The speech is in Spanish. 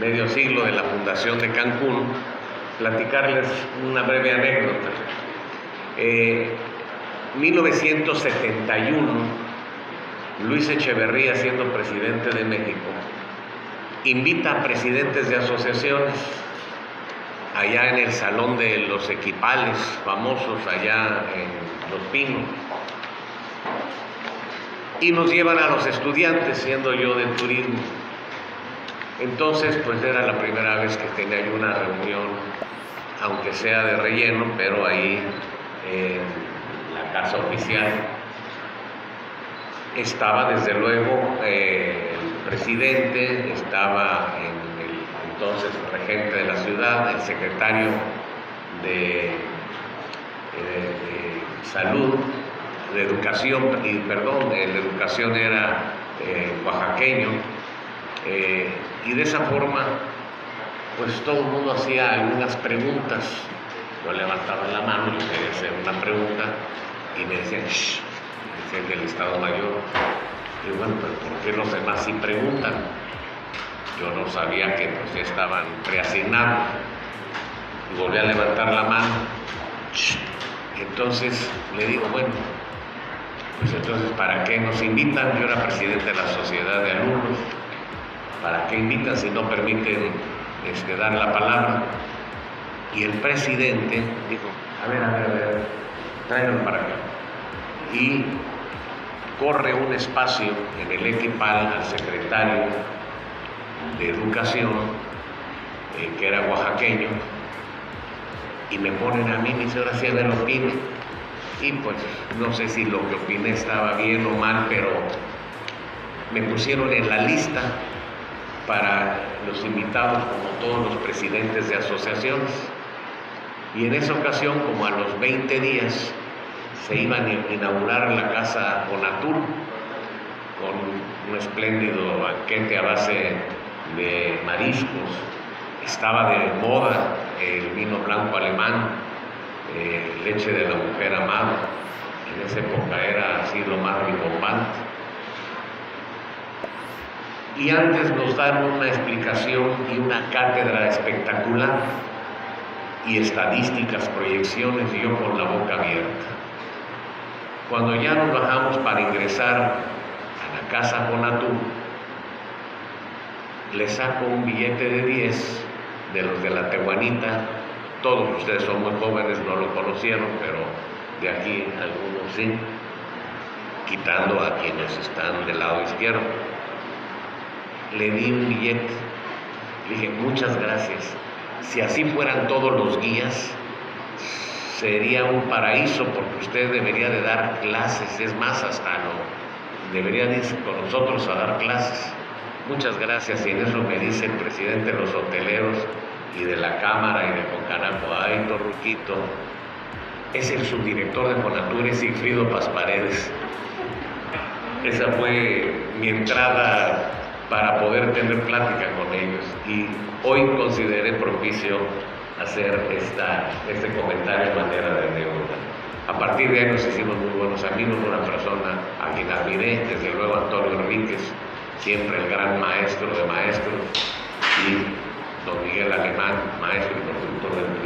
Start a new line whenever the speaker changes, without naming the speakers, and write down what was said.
medio siglo de la fundación de Cancún, platicarles una breve anécdota. Eh, 1971, Luis Echeverría, siendo presidente de México, invita a presidentes de asociaciones allá en el Salón de los Equipales, famosos allá en Los Pinos, y nos llevan a los estudiantes, siendo yo de turismo. Entonces, pues era la primera vez que tenía una reunión, aunque sea de relleno, pero ahí en la casa oficial. Estaba desde luego eh, el presidente, estaba en el regente de la ciudad, el secretario de, eh, salud, de educación, y perdón, de educación era eh, oaxaqueño, eh, y de esa forma, pues todo el mundo hacía algunas preguntas. Yo levantaba la mano, yo quería hacer una pregunta, y me decían, shh, decían del Estado Mayor. Y bueno, pues ¿por qué los demás sí preguntan? Yo no sabía que pues ya estaban preasignados. Volví a levantar la mano. Shh. Entonces le digo, bueno, pues entonces, ¿para qué nos invitan? Yo era presidente de la sociedad de alumnos. ¿Para qué invitan si no permiten este, dar la palabra? Y el presidente dijo, a ver, a ver, a ver, tráiganlo para acá. Y corre un espacio en el equipal al secretario de Educación, eh, que era oaxaqueño, y me ponen a mí, me dice, ahora sí, a ver, opine. Y pues no sé si lo que opiné estaba bien o mal, pero me pusieron en la lista para los invitados como todos los presidentes de asociaciones. Y en esa ocasión, como a los 20 días, se iban a inaugurar la casa Bonatur con un espléndido banquete a base de mariscos. Estaba de moda el vino blanco alemán, eh, leche de la mujer amada. En esa época era así lo más rimbombante. Y antes nos dan una explicación y una cátedra espectacular y estadísticas, proyecciones, y yo con la boca abierta. Cuando ya nos bajamos para ingresar a la casa Bonatú, le saco un billete de 10 de los de la Tehuanita. Todos ustedes son muy jóvenes, no lo conocieron, pero de aquí algunos sí, quitando a quienes están del lado izquierdo. Le di un billete, le dije muchas gracias. Si así fueran todos los guías, sería un paraíso porque usted debería de dar clases, es más, hasta no, debería ir con nosotros a dar clases. Muchas gracias, y en eso me dice el presidente de los hoteleros y de la Cámara y de Concanaco, ay, Torruquito, es el subdirector de Fonatur, es Sigfrido Paz Paredes. Esa fue mi entrada para poder tener plática con ellos y hoy consideré propicio hacer esta, este comentario de manera de anécdota. A partir de ahí nos hicimos muy buenos amigos, una persona a quien admiré, desde luego Antonio Enríquez, siempre el gran maestro de maestros, y don Miguel Alemán, maestro y constructor del.